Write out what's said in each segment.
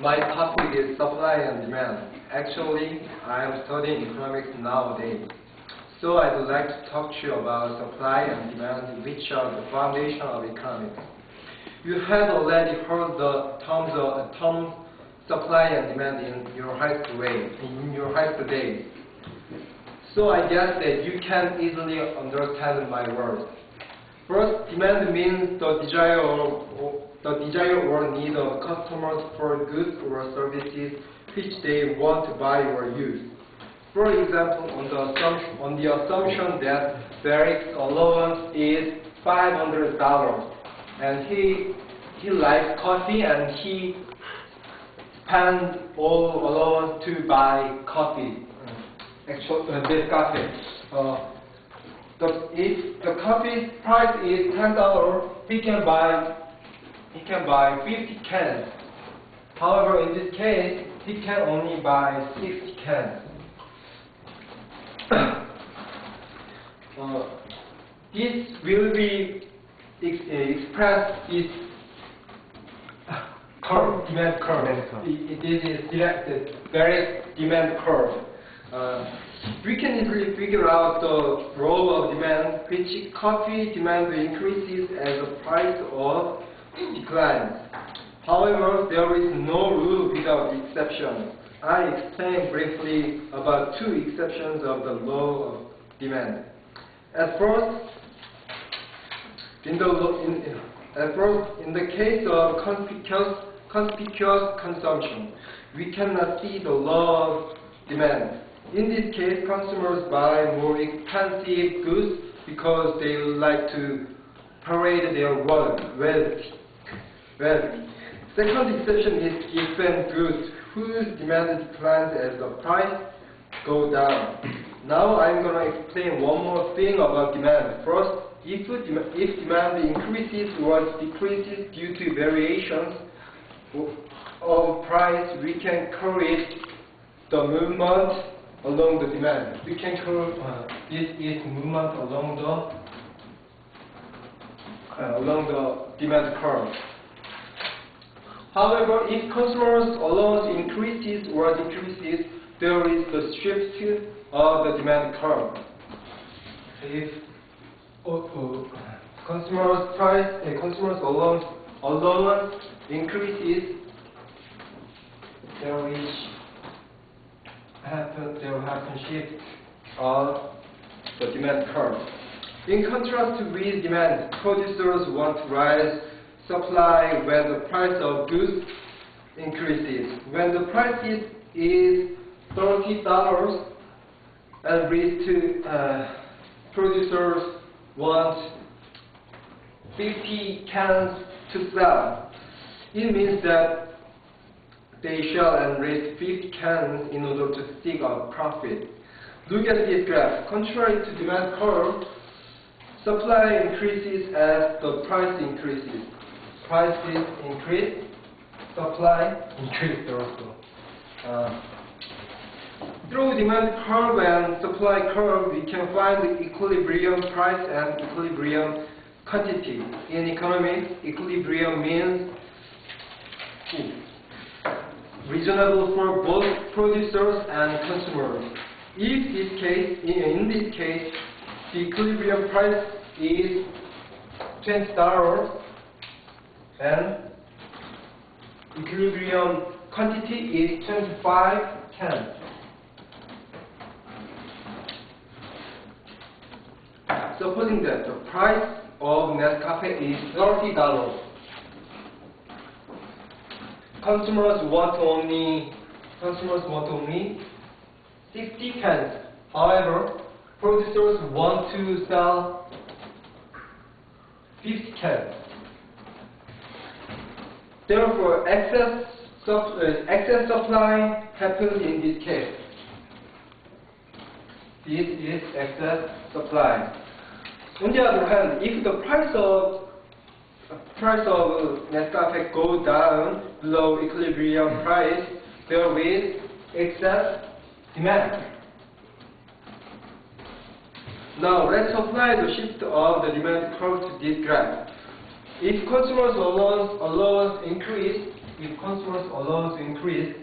My topic is supply and demand. Actually, I am studying economics nowadays. So I would like to talk to you about supply and demand, which are the foundation of economics. You have already heard the terms of term supply and demand in your high school days. In your high school days. So I guess that you can easily understand my words. First, demand means the desire or, the desire or need of customers for goods or services which they want to buy or use. For example, on the assumption, on the assumption that Derek's allowance is $500 and he he likes coffee and he spends all allowance to buy coffee. Actually, uh, this coffee. Uh, the, if the coffee price is ten dollars, he can buy he can buy fifty cans. However, in this case, he can only buy sixty cans. uh, this will be ex expressed is curve, demand curve. Demand curve. It- it- this is directed various demand curve. Uh, we can easily figure out the role of demand, which coffee demand increases as the price of declines. However, there is no rule without exception. I explain briefly about two exceptions of the law of demand. At first, in the in- at first, in the case of conspicuous conspicuous consumption, we cannot see the law of demand. In this case, consumers buy more expensive goods because they like to parade their wealth. wealth. Second exception is if when goods whose demand declines as the price go down. Now I'm going to explain one more thing about demand. First, if, dem- if demand increases or decreases due to variations of price, we can correlate the movement along the demand. We can call uh, this is movement along the uh, along the demand curve. However, if consumers' allowance increases or decreases, there is the shift of the demand curve. If uh, uh, consumers' price, uh, consumers' allowance, allowance increases, there is will happen shift of the demand curve. In contrast with demand, producers want to rise supply when the price of goods increases. When the price is, is $30 and reach to uh, producers want 50 cans to sell. It means that they shall and raise 50 cans in order to seek a profit. Look at this graph. Contrary to demand curve, supply increases as the price increases. Prices increase, supply increases also. Uh, through demand curve and supply curve, we can find the equilibrium price and equilibrium quantity. In economics, equilibrium means reasonable for both producers and consumers. If this case, in, this case, the equilibrium price is twenty dollars, and equilibrium quantity is twenty-five cans. Supposing that the price of Nescafe is thirty dollars consumers want only consumers want only 60 cans. However, producers want to sell 50 cans. Therefore, excess, uh, excess supply happens in this case. This is excess supply. On the other hand, if the price of price of Nescafe go down below equilibrium price, there is excess demand. Now let's apply the shift of the demand curve to this graph. If consumers' allowance, allowance increase, if consumers allow to increase,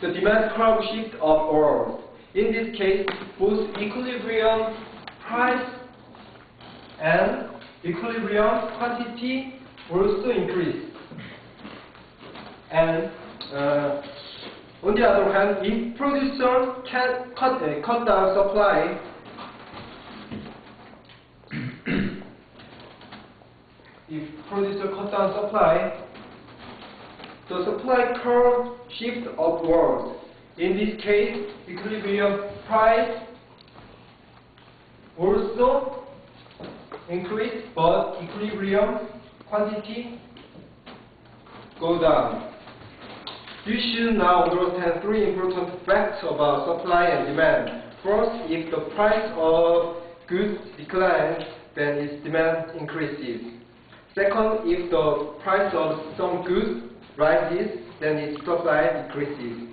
the demand curve shift upwards. In this case, both equilibrium price and equilibrium quantity also increase. And uh, on the other hand, if producer can cut, uh, cut down supply, if producer cut down supply, the supply curve shifts upward. In this case, equilibrium price also increase, but equilibrium quantity go down. You should now understand three important facts about supply and demand. First, if the price of goods declines, then its demand increases. Second, if the price of some goods rises, then its supply decreases.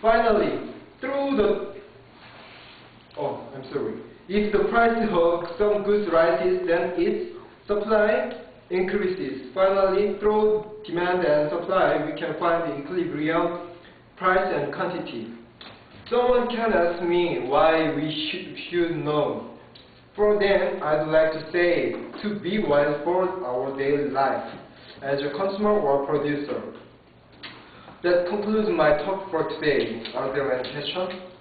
Finally, through the oh, I'm sorry. If the price of some goods rises, then its supply increases. Finally, through demand and supply, we can find the equilibrium, price and quantity. Someone can ask me why we should, should know. For them, I'd like to say to be wise for our daily life as a consumer or producer. That concludes my talk for today. Are there any questions?